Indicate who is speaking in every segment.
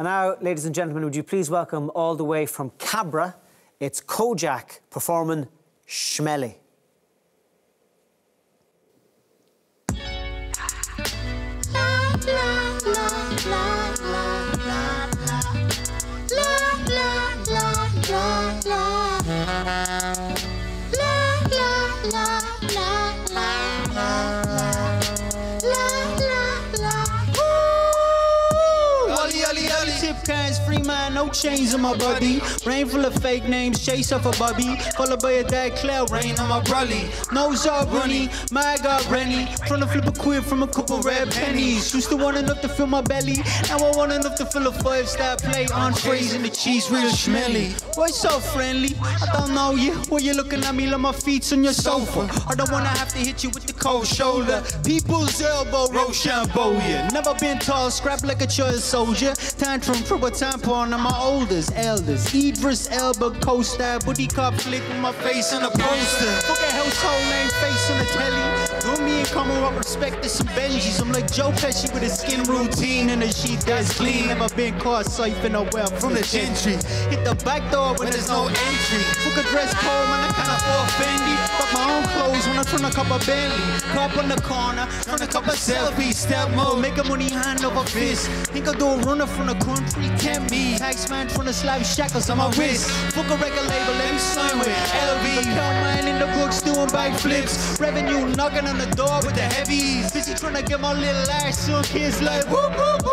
Speaker 1: And now, ladies and gentlemen, would you please welcome all the way from Cabra, it's Kojaque performing Shmelly.
Speaker 2: Free man, no chains on my body. Rain full of fake names, chase off a bubby. Followed by a dad cloud, rain on my brolly. Nose all runny, my God, Rennie. Trying to flip a quid from a couple red pennies. Used to want enough to fill my belly. Now I want enough to fill a five star plate. Entrees and the cheese real smelly. Why so friendly? I don't know you. Why you looking at me like my feet's on your sofa? I don't wanna have to hit you with the cold shoulder. People's elbow, Rochambeau, Never been tall, scrap like a child soldier. Tantrum, trouble tampon on my oldest elders. Idris Elba co-star, booty cop flick with my face on a poster. Fuck a household name face on the telly. Do me and come up respect to some Benjis. I'm like Joe Pesci with a skin routine and a sheet that's clean. Never been caught siphoning a well from the gentry. Hit the back door when there's no entry. Fuck a dress code, man, I kinda Fendi. Fuck my own clothes when I turn a cup of Bentley. Cop on the corner, turn a cup of selfie. Step mode, make a money hand over fist. Think I do a runner from the country, can't be. Taxman from the shackles on my wrist. Fuck a record label, let me sign with LV. Count mine in the books, doing backflips. Revenue knocking on the door with the heavies. Busy trying to get my little ass soon. Kids like whoop whoop.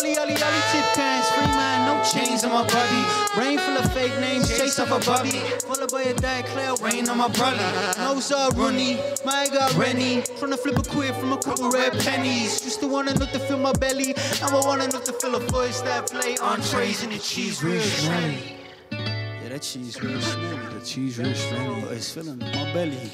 Speaker 2: Ollie, ollie, ollie, tip cans, free man, no chains on my body. Rain full of fake names, chase off a bubby. Followed by a dad cloud, rain on my brother. Nose all runny, my God, Rennie. Trying to flip a quid from a couple red pennies. Used to want enough to fill my belly. Now I want enough to fill a voice that play on entrees and the cheese real smelly. Yeah, that cheese real smelly. The cheese real smelly. Oh. It's filling my belly.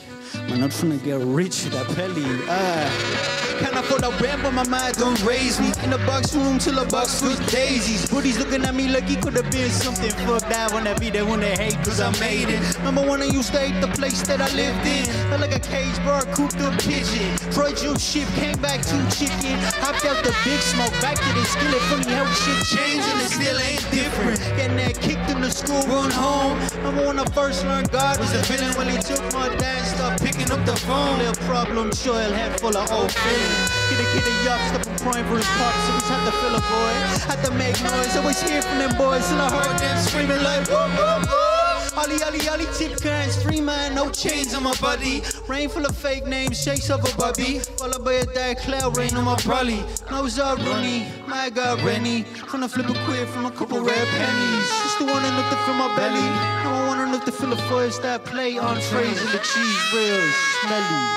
Speaker 2: I'm trying to get rich with that belly. Ah. Can't afford a rent, but my mind don't raise me. In the box room till the box full daisies. Booties looking at me like he could have been something. Fuck that, wanna be there when they hate, cause I made it. Number one, I used to hate the place that I lived in. Felt like a cage bird, cooped up pigeon. Troy juice ship, came back to chicken. Hopped out the big smoke, back to the skillet. Funny how shit and it still ain't different. Getting that kicked in the school, run home. Remember when I first learned God was a villain when he took my dad, stopped picking up the phone. Little problem, child, head full of old feelings. Kid a up, step and crying for his pops. Always had to fill a boy, had to make noise. Always hear from them boys, and I heard them screaming like, whoop, whoop, whoop. Ollie, Ollie, Ollie, tip cans, free man, no chains on my body. Rain full of fake names, shakes of a bubby. Followed by a dark cloud, rain on my brolly. Nose all runny, my God, Rennie. Trying to flip a quid from a couple red pennies. Just the one enough to fill my belly. Now Enough to fill a first that play entrees and the cheese real smelly.